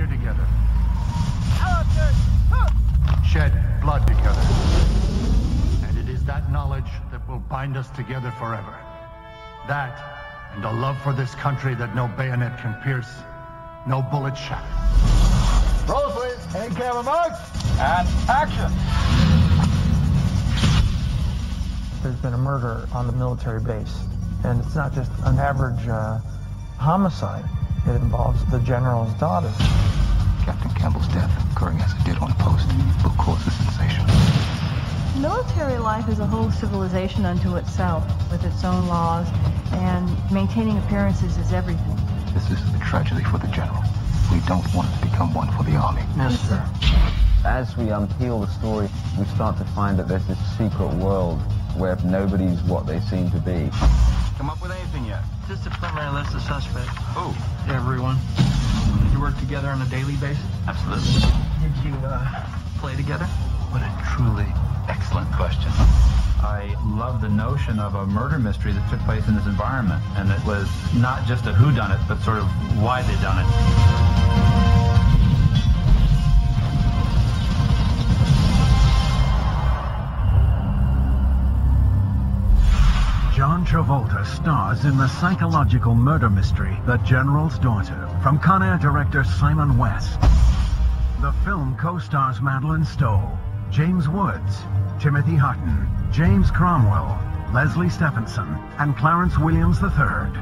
fear together. Shed blood together. And it is that knowledge that will bind us together forever. That and a love for this country that no bayonet can pierce, no bullet shatter. Roll, please. And camera marks. And action. There's been a murder on the military base, and it's not just an average uh, homicide. It involves the general's daughter. Captain Campbell's death, occurring as it did on post, will cause a sensation. Military life is a whole civilization unto itself, with its own laws, and maintaining appearances is everything. This is a tragedy for the general. We don't want it to become one for the army. Yes, sir. As we unpeel the story, we start to find that there's this secret world where nobody's what they seem to be. Come up with anything yet? Preliminary list of suspects. Who? Everyone. You work together on a daily basis? Absolutely. Did you, uh, play together? What a truly excellent question. I love the notion of a murder mystery that took place in this environment, and it was not just a who done it, but sort of why they done it. John Travolta stars in the psychological murder mystery The General's Daughter from Con Air director Simon West. The film co-stars Madeline Stowe, James Woods, Timothy Hutton, James Cromwell, Leslie Stefanson, and Clarence Williams III.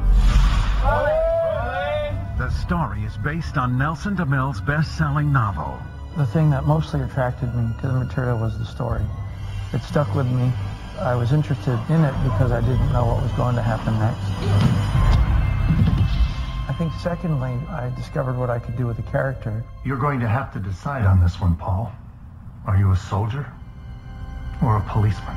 The story is based on Nelson DeMille's best-selling novel. The thing that mostly attracted me to the material was the story. It stuck with me. I was interested in it because I didn't know what was going to happen next. I think secondly, I discovered what I could do with the character. You're going to have to decide on this one, Paul. Are you a soldier or a policeman?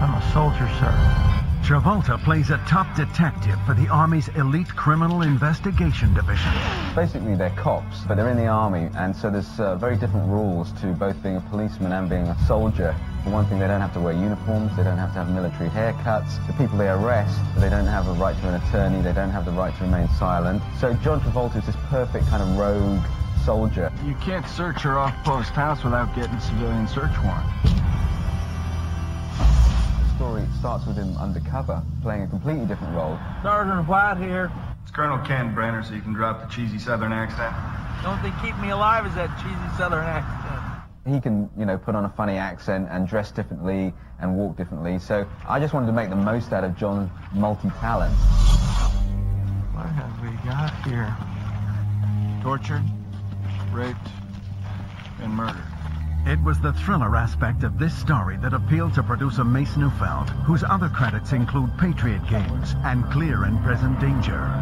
I'm a soldier, sir. Travolta plays a top detective for the Army's Elite Criminal Investigation Division. Basically, they're cops, but they're in the army, and so there's uh, very different rules to both being a policeman and being a soldier. For one thing, they don't have to wear uniforms, they don't have to have military haircuts. The people they arrest, they don't have a right to an attorney, they don't have the right to remain silent. So John Travolta is this perfect kind of rogue soldier. You can't search your off-post house without getting a civilian search warrant. The story starts with him undercover, playing a completely different role. Sergeant White here. It's Colonel Ken Brenner, so you can drop the cheesy southern accent. Don't they keep me alive is that cheesy southern accent. He can, you know, put on a funny accent and dress differently and walk differently. So I just wanted to make the most out of John's multi-talent. What have we got here? Tortured, raped, and murdered. It was the thriller aspect of this story that appealed to producer Mace Neufeld, whose other credits include Patriot Games and Clear and Present Danger.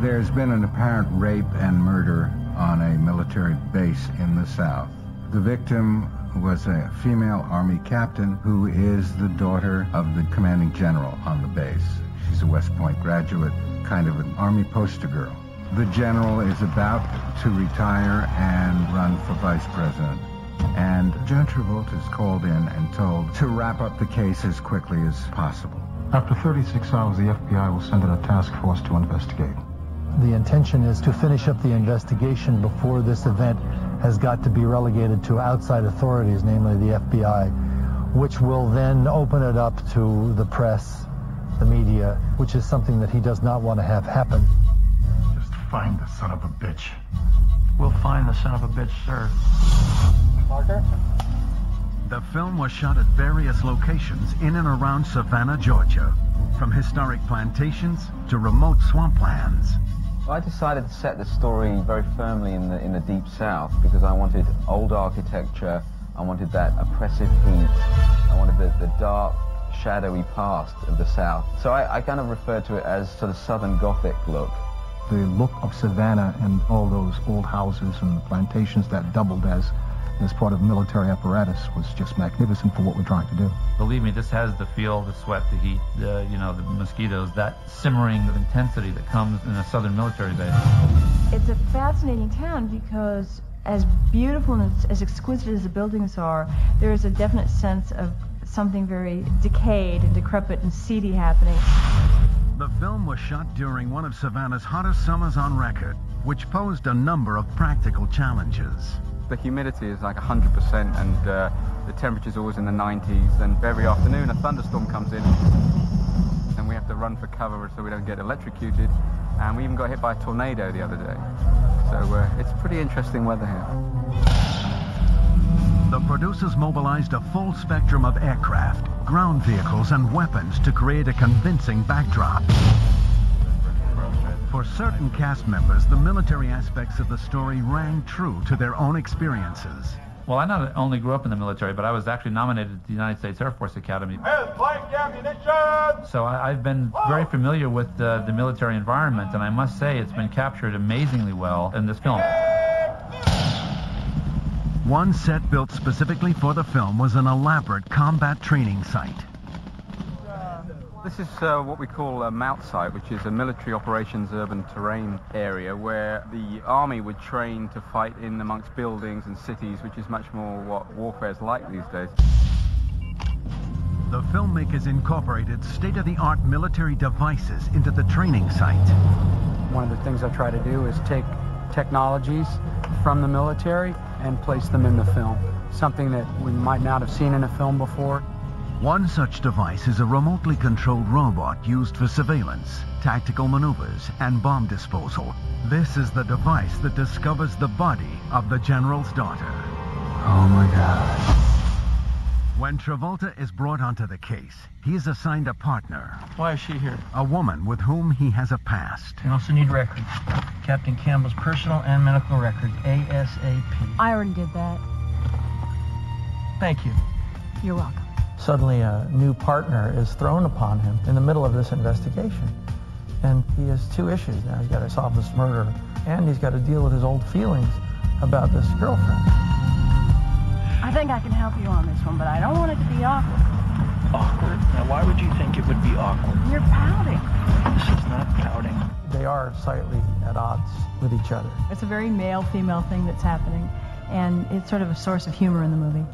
There's been an apparent rape and murder on a military base in the South. The victim was a female Army captain who is the daughter of the commanding general on the base. She's a West Point graduate, kind of an Army poster girl. The general is about to retire and run for vice president. And John Travolta is called in and told to wrap up the case as quickly as possible. After 36 hours, the FBI will send in a task force to investigate. The intention is to finish up the investigation before this event has got to be relegated to outside authorities, namely the FBI, which will then open it up to the press, the media, which is something that he does not want to have happen. Just find the son of a bitch. We'll find the son of a bitch, sir. Parker? The film was shot at various locations in and around Savannah, Georgia, from historic plantations to remote swamplands. I decided to set the story very firmly in the in the deep south because I wanted old architecture, I wanted that oppressive heat, I wanted the, the dark, shadowy past of the south. So I, I kind of refer to it as sort of southern gothic look. The look of Savannah and all those old houses and plantations that doubled as as part of military apparatus was just magnificent for what we're trying to do. Believe me, this has the feel, the sweat, the heat, the, you know, the mosquitoes, that simmering of intensity that comes in a southern military base. It's a fascinating town because as beautiful and as, as exquisite as the buildings are, there is a definite sense of something very decayed and decrepit and seedy happening. The film was shot during one of Savannah's hottest summers on record, which posed a number of practical challenges. The humidity is like 100% and uh, the temperature's always in the 90s and every afternoon a thunderstorm comes in and we have to run for cover so we don't get electrocuted and we even got hit by a tornado the other day. So uh, it's pretty interesting weather here. The producers mobilized a full spectrum of aircraft, ground vehicles and weapons to create a convincing backdrop. For certain cast members, the military aspects of the story rang true to their own experiences. Well, I not only grew up in the military, but I was actually nominated to the United States Air Force Academy. Blank ammunition! So I, have been very familiar with uh, the military environment, and I must say it's been captured amazingly well in this film. One set built specifically for the film was an elaborate combat training site. This is uh, what we call a MOUT site, which is a military operations urban terrain area where the army would train to fight in amongst buildings and cities, which is much more what warfare is like these days. The filmmakers incorporated state-of-the-art military devices into the training site. One of the things I try to do is take technologies from the military and place them in the film. Something that we might not have seen in a film before. One such device is a remotely controlled robot used for surveillance, tactical maneuvers, and bomb disposal. This is the device that discovers the body of the general's daughter. Oh my god. When Travolta is brought onto the case, he is assigned a partner. Why is she here? A woman with whom he has a past. I also need records. Captain Campbell's personal and medical records, ASAP. I already did that. Thank you. You're welcome. Suddenly a new partner is thrown upon him in the middle of this investigation. And he has two issues now. He's got to solve this murder, and he's got to deal with his old feelings about this girlfriend. I think I can help you on this one, but I don't want it to be awkward. Awkward? Now, why would you think it would be awkward? You're pouting. This is not pouting. They are slightly at odds with each other. It's a very male-female thing that's happening, and it's sort of a source of humor in the movie.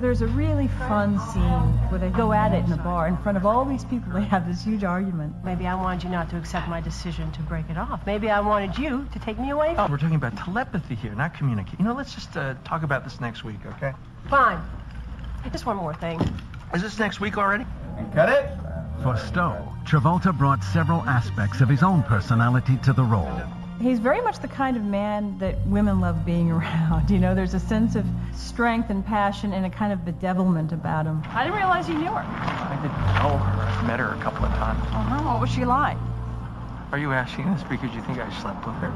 There's a really fun scene where they go at it in a bar in front of all these people. They have this huge argument. Maybe I wanted you not to accept my decision to break it off. Maybe I wanted you to take me away. Oh, we're talking about telepathy here, not communicate. You know, let's just uh, talk about this next week, okay? Fine. I just one more thing. Is this next week already? Cut it? For Stowe, Travolta brought several aspects of his own personality to the role. He's very much the kind of man that women love being around. You know, there's a sense of strength and passion and a kind of bedevilment about him. I didn't realize you knew her. I didn't know her. I've met her a couple of times. Uh-huh. What was she like? Are you asking this because you think I slept with her?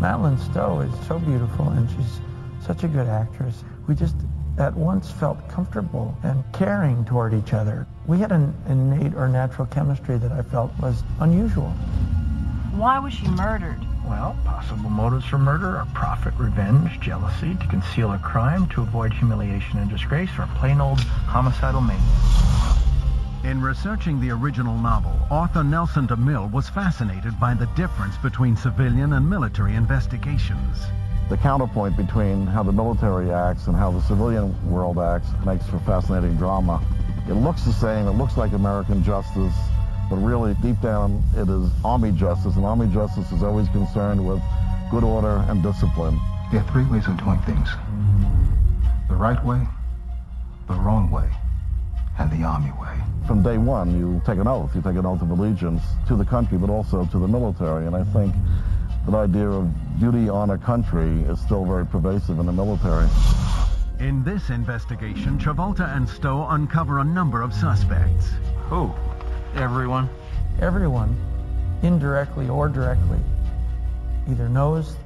Madeline Stowe is so beautiful and she's such a good actress. We just at once felt comfortable and caring toward each other. We had an innate or natural chemistry that I felt was unusual. Why was she murdered? Well, possible motives for murder are profit, revenge, jealousy, to conceal a crime, to avoid humiliation and disgrace, or plain old homicidal mania. In researching the original novel, author Nelson DeMille was fascinated by the difference between civilian and military investigations. The counterpoint between how the military acts and how the civilian world acts makes for fascinating drama. It looks the same, it looks like American justice, but really deep down it is Army justice, and Army justice is always concerned with good order and discipline. There are three ways of doing things. The right way, the wrong way, and the Army way. From day one, you take an oath. You take an oath of allegiance to the country, but also to the military, and I think the idea of duty, honor, country is still very pervasive in the military. In this investigation, Travolta and Stowe uncover a number of suspects. Who? Everyone? Everyone, indirectly or directly, either knows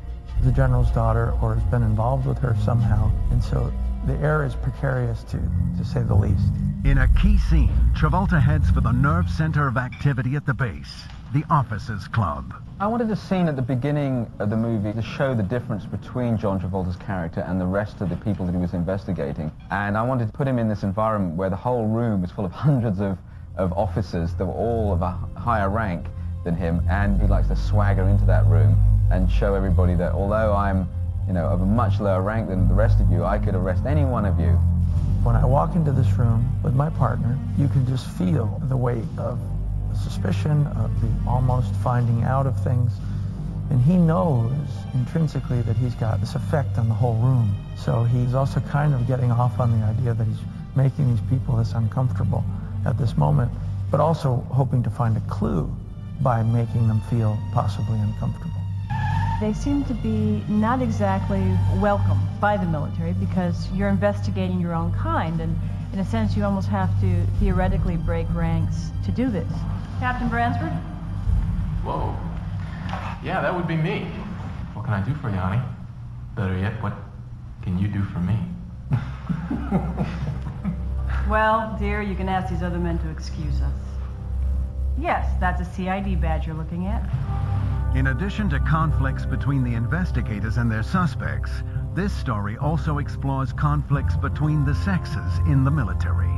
the general's daughter or has been involved with her somehow. And so the air is precarious to, to say the least. In a key scene, Travolta heads for the nerve center of activity at the base, the Officers Club. I wanted a scene at the beginning of the movie to show the difference between John Travolta's character and the rest of the people that he was investigating. And I wanted to put him in this environment where the whole room was full of hundreds of of officers that were all of a higher rank than him, and he likes to swagger into that room and show everybody that although I'm, you know, of a much lower rank than the rest of you, I could arrest any one of you. When I walk into this room with my partner, you can just feel the weight of the suspicion, of the almost finding out of things. And he knows intrinsically that he's got this effect on the whole room. So he's also kind of getting off on the idea that he's making these people this uncomfortable at this moment, but also hoping to find a clue by making them feel possibly uncomfortable. They seem to be not exactly welcome by the military because you're investigating your own kind, and in a sense, you almost have to theoretically break ranks to do this. Captain Bransford? Whoa. Yeah, that would be me. What can I do for you, honey? Better yet, what can you do for me? Well, dear, you can ask these other men to excuse us. Yes, that's a CID badge you're looking at. In addition to conflicts between the investigators and their suspects, this story also explores conflicts between the sexes in the military.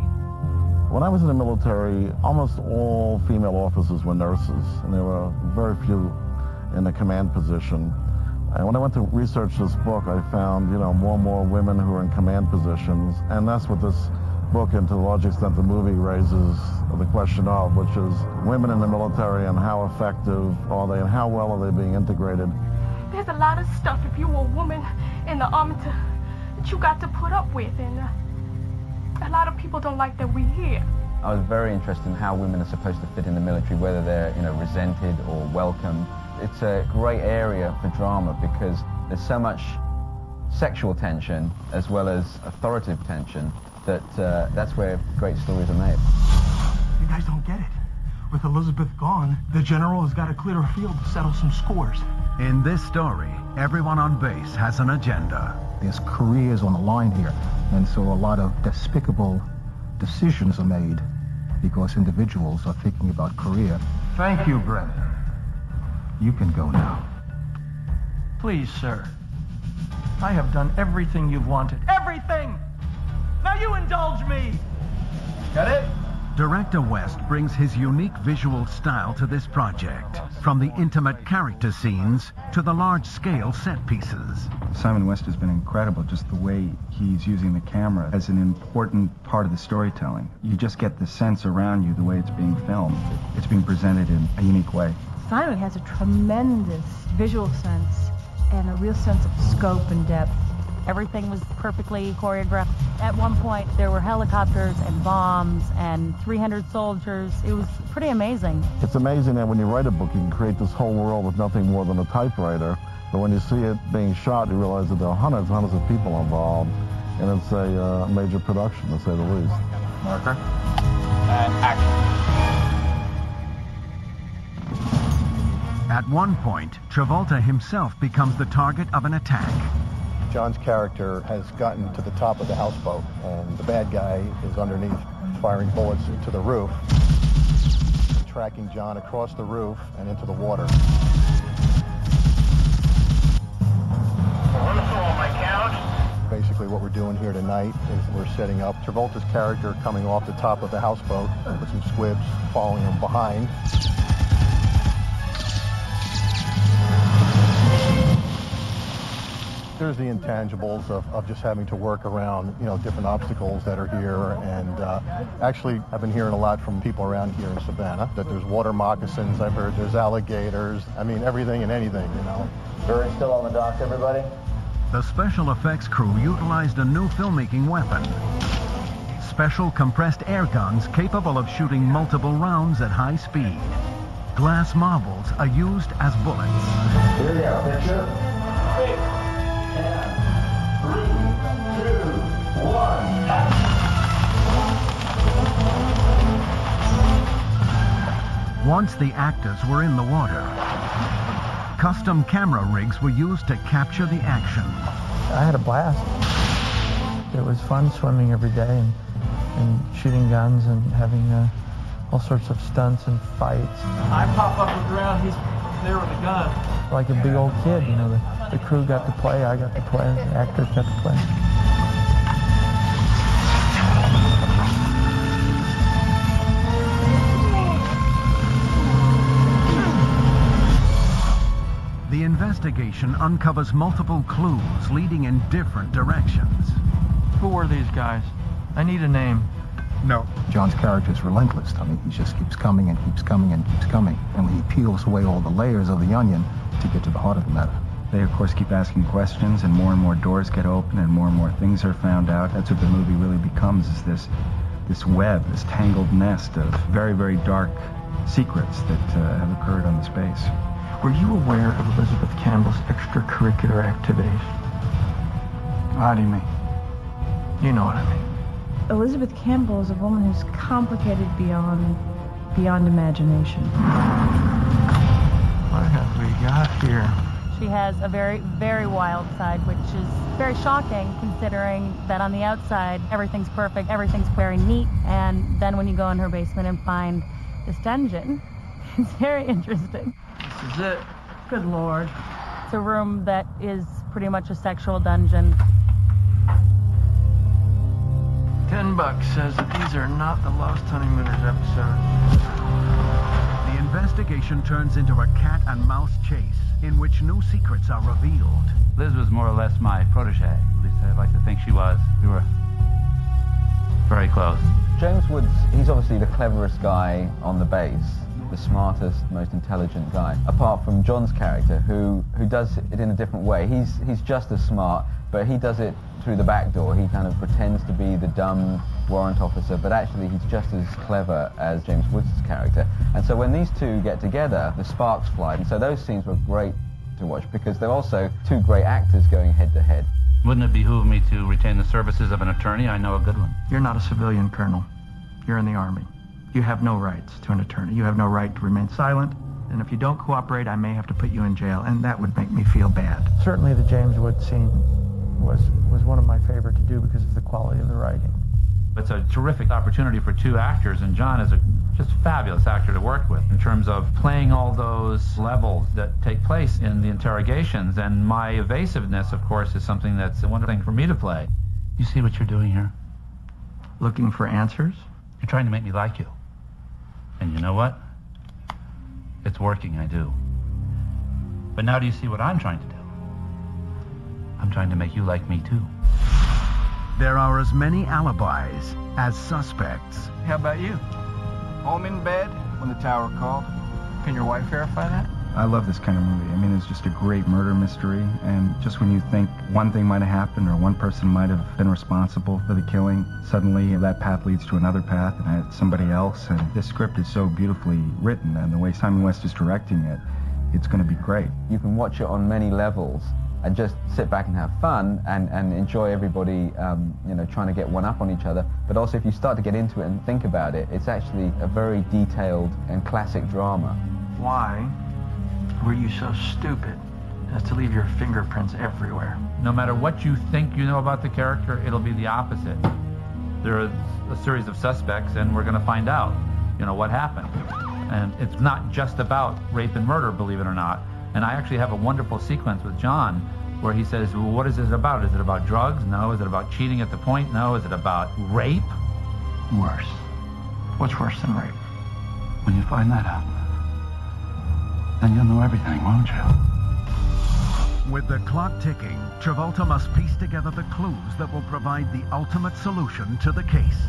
When I was in the military, almost all female officers were nurses, and there were very few in the command position. And when I went to research this book, I found, you know, more and more women who are in command positions, and that's what this book, and to a large extent the movie, raises the question of, which is women in the military and how effective are they and how well are they being integrated. There's a lot of stuff if you were a woman in the army to, that you got to put up with, and uh, a lot of people don't like that we hear. I was very interested in how women are supposed to fit in the military, whether they're you know resented or welcomed. It's a great area for drama because there's so much sexual tension as well as authoritative tension that uh, that's where great stories are made. You guys don't get it. With Elizabeth gone, the general has got to clear a field to settle some scores. In this story, everyone on base has an agenda. There's careers on the line here, and so a lot of despicable decisions are made because individuals are thinking about career. Thank you, Brenner. You can go now. Please, sir. I have done everything you've wanted. Everything! Now you indulge me! Got it? Director West brings his unique visual style to this project, from the intimate character scenes to the large-scale set pieces. Simon West has been incredible, just the way he's using the camera as an important part of the storytelling. You just get the sense around you the way it's being filmed. It's being presented in a unique way. Simon has a tremendous visual sense and a real sense of scope and depth. Everything was perfectly choreographed. At one point, there were helicopters and bombs and 300 soldiers. It was pretty amazing. It's amazing that when you write a book, you can create this whole world with nothing more than a typewriter. But when you see it being shot, you realize that there are hundreds and hundreds of people involved, and it's a uh, major production, to say the least. Marker. And action. At one point, Travolta himself becomes the target of an attack. John's character has gotten to the top of the houseboat, and the bad guy is underneath firing bullets into the roof, tracking John across the roof and into the water. Basically what we're doing here tonight is we're setting up Travolta's character coming off the top of the houseboat with some squibs following him behind. There's the intangibles of, of just having to work around, you know, different obstacles that are here. And uh, actually, I've been hearing a lot from people around here in Savannah that there's water moccasins. I've heard there's alligators. I mean, everything and anything, you know. Jury still on the dock, everybody? The special effects crew utilized a new filmmaking weapon. Special compressed air guns capable of shooting multiple rounds at high speed. Glass marbles are used as bullets. Here we go. Picture. Hey. Once the actors were in the water, custom camera rigs were used to capture the action. I had a blast. It was fun swimming every day and, and shooting guns and having uh, all sorts of stunts and fights. I pop up the ground, he's there with a gun. Like a big old kid, you know, the, the crew got to play, I got to play, the actors got to play. Investigation uncovers multiple clues leading in different directions. Who were these guys? I need a name. No. John's character is relentless. I mean, he just keeps coming and keeps coming and keeps coming. And he peels away all the layers of the onion to get to the heart of the matter. They, of course, keep asking questions, and more and more doors get open, and more and more things are found out. That's what the movie really becomes, is this, this web, this tangled nest of very, very dark secrets that uh, have occurred on the space. Were you aware of Elizabeth Campbell's extracurricular activities? How do you mean? You know what I mean. Elizabeth Campbell is a woman who's complicated beyond beyond imagination. What have we got here? She has a very, very wild side, which is very shocking considering that on the outside, everything's perfect, everything's very neat, and then when you go in her basement and find this dungeon, it's very interesting. This is it. Good lord. It's a room that is pretty much a sexual dungeon. Ten bucks says that these are not the Lost Honeymooners episodes. The investigation turns into a cat and mouse chase in which no secrets are revealed. Liz was more or less my protege. At least I'd like to think she was. We were very close. James Woods, he's obviously the cleverest guy on the base, the smartest, most intelligent guy, apart from John's character, who, who does it in a different way. He's, he's just as smart, but he does it through the back door. He kind of pretends to be the dumb warrant officer, but actually he's just as clever as James Woods' character. And so when these two get together, the sparks fly. And so those scenes were great to watch because they're also two great actors going head to head. Wouldn't it behoove me to retain the services of an attorney? I know a good one. You're not a civilian, Colonel. You're in the Army. You have no rights to an attorney. You have no right to remain silent. And if you don't cooperate, I may have to put you in jail, and that would make me feel bad. Certainly the James Wood scene was, was one of my favorite to do because of the quality of the writing. It's a terrific opportunity for two actors, and John is a just fabulous actor to work with in terms of playing all those levels that take place in the interrogations. And my evasiveness, of course, is something that's a wonderful thing for me to play. You see what you're doing here? Looking for answers? You're trying to make me like you. And you know what? It's working, I do. But now do you see what I'm trying to do? I'm trying to make you like me too. There are as many alibis as suspects. How about you? Home in bed when the tower called? Can your wife verify that? I love this kind of movie. I mean, it's just a great murder mystery, and just when you think one thing might have happened or one person might have been responsible for the killing, suddenly that path leads to another path, and it's somebody else. And this script is so beautifully written, and the way Simon West is directing it, it's going to be great. You can watch it on many levels and just sit back and have fun and, and enjoy everybody, um, you know, trying to get one up on each other. But also, if you start to get into it and think about it, it's actually a very detailed and classic drama. Why were you so stupid as to leave your fingerprints everywhere? No matter what you think you know about the character, it'll be the opposite. There is a series of suspects, and we're going to find out, you know, what happened. And it's not just about rape and murder, believe it or not. And I actually have a wonderful sequence with John where he says, well, what is it about? Is it about drugs? No. Is it about cheating at the point? No. Is it about rape? Worse. What's worse than rape? When you find that out, then you'll know everything, won't you? With the clock ticking, Travolta must piece together the clues that will provide the ultimate solution to the case.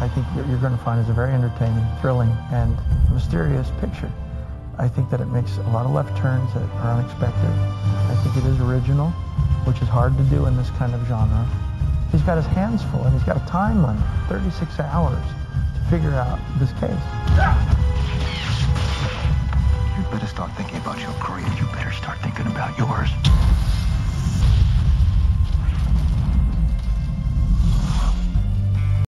I think what you're going to find is a very entertaining, thrilling, and mysterious picture. I think that it makes a lot of left turns that are unexpected. I think it is original, which is hard to do in this kind of genre. He's got his hands full, and he's got a time limit, 36 hours, to figure out this case. You better start thinking about your career. You better start thinking about yours.